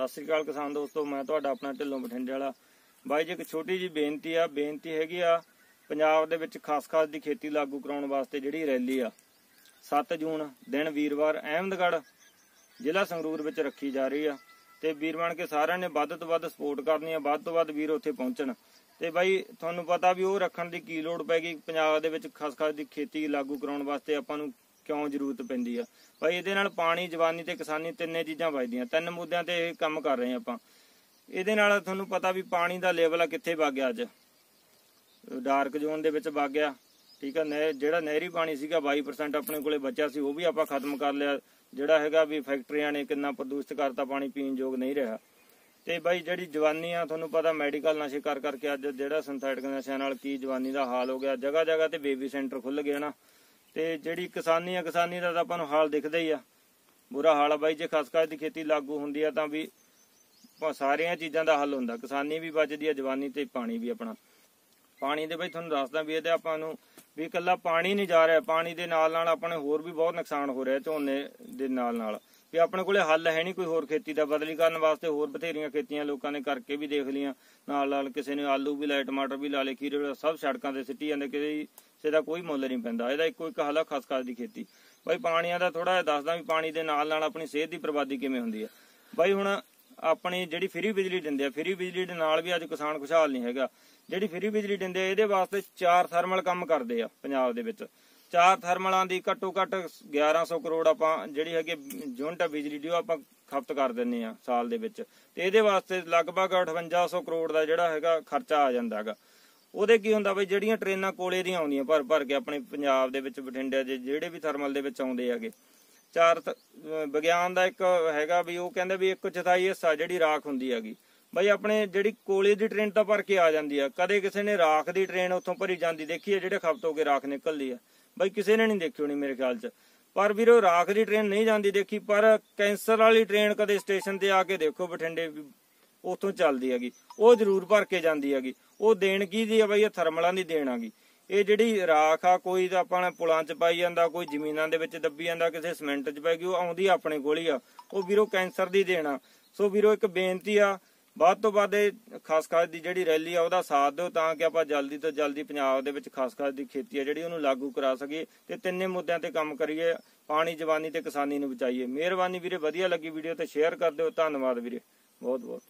ਸਤਿ ਸ੍ਰੀ ਅਕਾਲ ਕਿਸਾਨ ਦੋਸਤੋ, ਮੈਂ ਤੁਹਾਡਾ ਆਪਣਾ ਢਿੱਲੋਂ ਬਠਿੰਡੇ ਵਾਲਾ। ਬਾਈ ਜੀ, ਇੱਕ ਛੋਟੀ ਜੀ ਬੇਨਤੀ ਆ, ਬੇਨਤੀ ਹੈਗੀ ਆ, ਪੰਜਾਬ ਦੇ ਵਿੱਚ ਖਾਸ-ਖਾਸ ਦੀ ਖੇਤੀ ਲਾਗੂ ਕਰਾਉਣ ਵਾਸਤੇ ਜਿਹੜੀ ਰੈਲੀ ਆ 7 ਜੂਨ ਦਿਨ ਵੀਰਵਾਰ ਅਹਿਮਦਗੜ੍ਹ ਜ਼ਿਲ੍ਹਾ ਸੰਗਰੂਰ ਵਿੱਚ ਰੱਖੀ ਜਾ ਰਹੀ ਆ। ਤੇ ਵੀਰ ਬਣ ਕੇ ਸਾਰਿਆਂ ਨੇ ਵੱਧ ਤੋਂ ਵੱਧ ਸਪੋਰਟ ਕਰਨੀ ਆ, ਵੱਧ ਤੋਂ ਵੱਧ ਵੀਰ ਉੱਥੇ ਪਹੁੰਚਣ। ਤੇ ਬਾਈ, ਤੁਹਾਨੂੰ ਪਤਾ ਵੀ ਉਹ ਰੱਖਣ ਦੀ ਕੀ ਲੋੜ ਪੈਗੀ ਪੰਜਾਬ ਦੇ ਵਿੱਚ ਖਾਸ-ਖਾਸ ਦੀ ਖੇਤੀ ਲਾਗੂ ਕਰਾਉਣ ਵਾਸਤੇ ਆਪਾਂ ਨੂੰ ਕਿਉਂ ਜ਼ਰੂਰਤ ਪੈਂਦੀ ਆ? ਬਾਈ ਇਹਦੇ ਨਾਲ ਪਾਣੀ, ਜਵਾਨੀ ਤੇ ਕਿਸਾਨੀ ਤਿੰਨੇ ਚੀਜ਼ਾਂ ਵੱਜਦੀਆਂ। ਤਿੰਨ ਮੁੱਦਿਆਂ ਤੇ ਇਹ ਕੰਮ ਕਰ ਰਹੇ ਆਪਾਂ। ਇਹਦੇ ਨਾਲ ਤੁਹਾਨੂੰ ਪਤਾ ਵੀ ਪਾਣੀ ਦਾ ਲੈਵਲ ਆ ਕਿੱਥੇ ਵਗ ਗਿਆ ਅੱਜ। ਡਾਰਕ ਜ਼ੋਨ ਦੇ ਵਿੱਚ ਵਗ ਗਿਆ, ਠੀਕ ਆ? ਜਿਹੜਾ ਨਹਿਰੀ ਪਾਣੀ ਸੀਗਾ 22% ਆਪਣੇ ਕੋਲੇ ਬਚਿਆ ਸੀ, ਉਹ ਵੀ ਆਪਾਂ ਖਤਮ ਕਰ ਲਿਆ। ਜਿਹੜਾ ਹੈਗਾ ਵੀ ਫੈਕਟਰੀਆਂ ਨੇ ਕਿੰਨਾ ਪ੍ਰਦੂਸ਼ਿਤ ਕਰਤਾ ਪਾਣੀ ਪੀਣ ਯੋਗ ਨਹੀਂ ਰਿਹਾ। ਤੇ ਬਾਈ, ਜਿਹੜੀ ਜਵਾਨੀ ਆ, ਤੁਹਾਨੂੰ ਪਤਾ ਮੈਡੀਕਲ ਨਸ਼ੇ ਕਰ ਕਰਕੇ ਅੱਜ ਜਿਹੜਾ ਸਿੰਥੈਟਿਕ ਨਸ਼ਿਆਂ ਨਾਲ ਕੀ ਜਵਾਨੀ ਦਾ ਹਾਲ ਹੋ ਗਿਆ। ਜਗ੍ਹਾ ਜਗ੍ਹਾ ਤੇ ਬੇਬੀ ਸੈਂਟਰ ਖੁੱਲ ਗਏ ਨਾ ਤੇ ਜਿਹੜੀ ਕਿਸਾਨੀ ਆ, ਕਿਸਾਨੀ ਦਾ ਤਾਂ ਆਪਾਂ ਨੂੰ ਹਾਲ ਦਿਖਦਾ ਹੀ ਆ। ਬੁਰਾ ਹਾਲ ਆ ਬਾਈ, ਜੇ ਖਸਖਸ ਦੀ ਖੇਤੀ ਲਾਗੂ ਹੁੰਦੀ ਆ ਤਾਂ ਵੀ ਸਾਰੀਆਂ ਚੀਜ਼ਾਂ ਦਾ ਹੱਲ ਹੁੰਦਾ। ਕਿਸਾਨੀ ਵੀ ਬਚਦੀ ਆ, ਜਵਾਨੀ ਤੇ ਪਾਣੀ ਵੀ ਆਪਣਾ। ਪਾਣੀ ਦੇ ਬਈ ਤੁਹਾਨੂੰ ਦੱਸਦਾ ਵੀ ਇਹਦੇ ਆਪਾਂ ਨੂੰ ਵੀ ਇਕੱਲਾ ਪਾਣੀ ਨਹੀਂ ਜਾ ਰਿਹਾ। ਪਾਣੀ ਦੇ ਨਾਲ ਨਾਲ ਆਪਣੇ ਹੋਰ ਵੀ ਬਹੁਤ ਨੁਕਸਾਨ ਹੋ ਰਿਹਾ ਝੋਨੇ ਦੇ ਨਾਲ ਨਾਲ ਵੀ ਆਪਣੇ ਕੋਲੇ ਹੱਲ ਹੈ ਨਹੀਂ ਕੋਈ ਹੋਰ ਖੇਤੀ ਦਾ। ਬਦਲੀ ਕਰਨ ਵਾਸਤੇ ਹੋਰ ਬਥੇਰੀਆਂ ਖੇਤੀਆਂ ਲੋਕਾਂ ਨੇ ਕਰਕੇ ਵੀ ਦੇਖ ਲੀਆਂ ਨਾਲ ਨਾਲ ਕਿਸੇ ਨੇ ਆਲੂ ਵੀ ਲਾਏ, ਟਮਾਟਰ ਵੀ ਲਾ ਲਏ, ਖੀਰੇ ਵੀ ਲਾ- ਸਭ ਸੜਕਾਂ ਤੇ ਸਿੱਟੀ ਜਾਂਦੇ। ਕਿਸੇ ਕਿਸੇ ਕੋਈ ਮੁੱਲ ਨਹੀਂ ਪੈਂਦਾ। ਇਹਦਾ ਇੱਕੋ ਇੱਕ ਹੱਲ ਆ ਖਸਖਸ ਦੀ ਖੇਤੀ। ਬਾਈ ਪਾਣੀਆਂ ਦਾ ਥੋੜਾ ਜਿਹਾ ਦੱਸਦਾ ਵੀ ਪਾਣੀ ਦੇ ਨਾਲ ਨਾਲ ਆਪਣੀ ਸਿਹਤ ਦੀ ਬਰਬਾਦੀ ਕਿਵੇਂ ਹੁੰਦੀ ਹੈ ਬਾਈ ਹੁਣ ਆਪਣੀ ਜਿਹੜੀ ਫ੍ਰੀ ਬਿਜਲੀ ਦਿੰਦੇ ਆ, ਫ੍ਰੀ ਬਿਜਲੀ ਦੇ ਨਾਲ ਵੀ ਅੱਜ ਕਿਸਾਨ ਖੁਸ਼ਹਾਲ ਨਹੀਂ ਹੈਗਾ। ਜਿਹੜੀ ਫ੍ਰੀ ਬਿਜਲੀ ਦਿੰਦੇ ਆ, ਇਹਦੇ ਵਾਸਤੇ ਚਾਰ ਥਰਮਲ ਕੰਮ ਕਰਦੇ ਆ ਪੰਜਾਬ ਦੇ ਵਿੱਚ। ਚਾਰ ਥਰਮਲਾਂ ਦੀ ਘੱਟੋ ਘੱਟ 1100 ਕਰੋੜ ਆਪਾਂ ਜਿਹੜੀ ਹੈਗੀ ਯੂਨਿਟ ਬਿਜਲੀ ਦੀ ਉਹ ਆਪਾਂ ਖਪਤ ਕਰ ਦਿੰਨੇ ਆ ਸਾਲ ਦੇ ਵਿੱਚ। ਤੇ ਇਹਦੇ ਵਾਸਤੇ ਲਗਭਗ 5800 ਕਰੋੜ ਦਾ ਜਿਹੜਾ ਹੈਗਾ ਖਰਚਾ ਆ ਜਾਂਦਾ ਹੈਗਾ। ਉਹਦੇ ਕੀ ਹੁੰਦਾ ਬਈ ਜਿਹੜੀਆਂ ਟ੍ਰੇਨਾਂ ਕੋਲੇ ਦੀਆਂ ਆਉਂਦੀਆਂ, ਭਰ ਭਰ ਕੇ ਆਪਣੇ ਪੰਜਾਬ ਦੇ ਵਿੱਚ, ਬਠਿੰਡੇ ਦੇ ਜਿਹੜੇ ਵੀ ਥਰਮਲ ਦੇ ਵਿੱਚ ਆਉਂਦੇ ਹੈਗੇ। ਚਾਰ ਵਿਗਿਆਨ ਦਾ ਇੱਕ ਹੈਗਾ ਵੀ ਉਹ ਕਹਿੰਦੇ ਵੀ ਇੱਕ ਚੌਥਾਈ ਹਿੱਸਾ ਜਿਹੜੀ ਰਾਖ ਹੁੰਦੀ ਹੈਗੀ। ਬਈ ਆਪਣੇ ਜਿਹੜੀ ਕੋਲੇ ਦੀ ਟ੍ਰੇਨ ਤਾਂ ਭਰ ਕੇ ਆ ਜਾਂਦੀ ਆ, ਕਦੇ ਕਿਸੇ ਨੇ ਰਾਖ ਦੀ ਟ੍ਰੇਨ ਉੱਥੋਂ ਭਰੀ ਜਾਂਦੀ ਦੇਖੀ ਹੈ, ਜਿਹੜੇ ਖਪਤ ਹੋ ਕੇ ਰਾਖ ਨਿਕਲਦੀ ਆ। ਬਈ ਕਿਸੇ ਨੇ ਨਹੀਂ ਦੇਖੀ ਹੋਣੀ ਮੇਰੇ ਖਿਆਲ 'ਚ। ਪਰ ਵੀਰੋ, ਰਾਖ ਦੀ ਟ੍ਰੇਨ ਨਹੀਂ ਜਾਂਦੀ ਦੇਖੀ, ਪਰ ਕੈਂਸਰ ਵਾਲੀ ਟ੍ਰੇਨ ਕਦੇ ਸਟੇਸ਼ਨ ਤੇ ਆ ਕੇ ਦੇਖੋ, ਬਠਿੰਡੇ ਉੱਥੋਂ ਚੱਲਦੀ ਹੈਗੀ। ਉਹ ਜ਼ਰੂਰ ਭਰ ਕੇ ਜਾਂਦੀ ਹੈਗੀ। ਉਹ ਦੇਣ ਕੀ ਦੀ ਆ ਬਈ? ਇਹ ਥਰਮਲਾਂ ਦੀ ਦੇਣ ਆਗੀ। ਇਹ ਜਿਹੜੀ ਰਾਖ ਆ, ਕੋਈ ਤਾਂ ਆਪਾਂ ਪੁਲਾਂ 'ਚ ਪਾਈ ਜਾਂਦਾ, ਕੋਈ ਜ਼ਮੀਨਾਂ ਦੇ ਵਿੱਚ ਦੱਬੀ ਜਾਂਦਾ, ਕਿਸੇ ਸਿਮੈਂਟ 'ਚ ਪੈ ਗਈ, ਉਹ ਆਉਂਦੀ ਆਪਣੇ ਕੋਲ ਹੀ ਆ। ਉਹ ਵੀਰੋ ਕੈਂਸਰ ਦੀ ਦੇਣਾ ਸੋ ਵੀਰੋ ਇੱਕ ਬੇਨਤੀ ਆ, ਵੱਧ ਤੋਂ ਵੱਧ ਇਹ ਖਾਸ ਖਾਸ ਦੀ ਜਿਹੜੀ ਰੈਲੀ ਆ, ਉਹਦਾ ਸਾਥ ਦਿਓ ਤਾਂ ਕਿ ਆਪਾਂ ਜਲਦੀ ਤੋਂ ਜਲਦੀ ਪੰਜਾਬ ਦੇ ਵਿੱਚ ਖਾਸ ਖਾਸ ਦੀ ਖੇਤੀ ਆ ਜਿਹੜੀ ਉਹਨੂੰ ਲਾਗੂ ਕਰਾ ਸਕੀਏ ਤੇ ਤਿੰਨੇ ਮੁੱਦਿਆਂ ਤੇ ਕੰਮ ਕਰੀਏ, ਪਾਣੀ, ਜਵਾਨੀ ਤੇ ਕਿਸਾਨੀ ਨੂੰ ਬਚਾਈਏ। ਮਿਹਰਬਾਨੀ ਵੀਰੇ, ਵਧੀਆ ਲੱਗੀ ਵੀਡੀਓ ਤੇ ਸ਼ੇਅਰ ਕਰ ਦਿਓ। ਧੰਨਵਾਦ ਵੀਰੇ। ਬਹੁਤ ਬਹੁਤ